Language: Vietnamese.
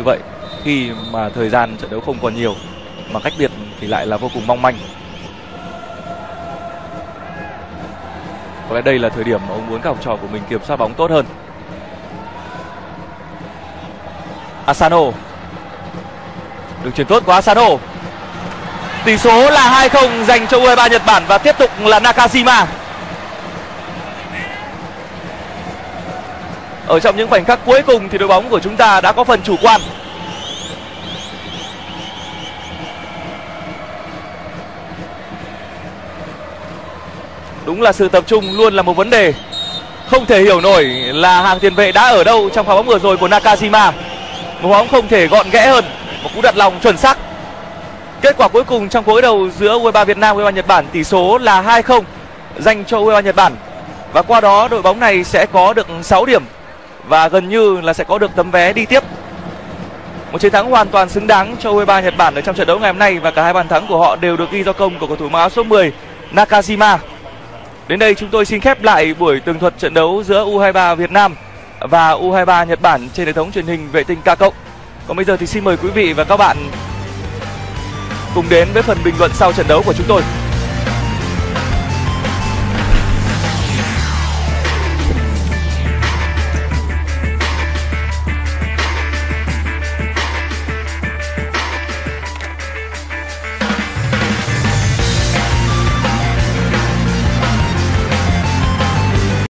như vậy, khi mà thời gian trận đấu không còn nhiều, mà cách biệt thì lại là vô cùng mong manh. Có lẽ đây là thời điểm mà ông muốn các học trò của mình kiểm soát bóng tốt hơn. Asano được chuyển tốt của Asano Tỷ số là 2-0 dành cho U23 Nhật Bản và tiếp tục là Nakajima Ở trong những khoảnh khắc cuối cùng thì đội bóng của chúng ta đã có phần chủ quan. Đúng là sự tập trung luôn là một vấn đề Không thể hiểu nổi là hàng tiền vệ đã ở đâu trong pha bóng vừa rồi của Nakajima. Một bóng không thể gọn ghẽ hơn, Một cú đặt lòng chuẩn xác. Kết quả cuối cùng trong cuối đầu giữa U23 Việt Nam U23 Nhật Bản, tỷ số là 2-0 dành cho U23 Nhật Bản. Và qua đó đội bóng này sẽ có được 6 điểm và gần như là sẽ có được tấm vé đi tiếp. Một chiến thắng hoàn toàn xứng đáng cho U23 Nhật Bản ở trong trận đấu ngày hôm nay và cả hai bàn thắng của họ đều được ghi do công của cầu thủ mặc áo số 10 Nakajima. Đến đây chúng tôi xin khép lại buổi tường thuật trận đấu giữa U23 Việt Nam và U23 Nhật Bản trên hệ thống truyền hình vệ tinh K cộng. Còn bây giờ thì xin mời quý vị và các bạn cùng đến với phần bình luận sau trận đấu của chúng tôi.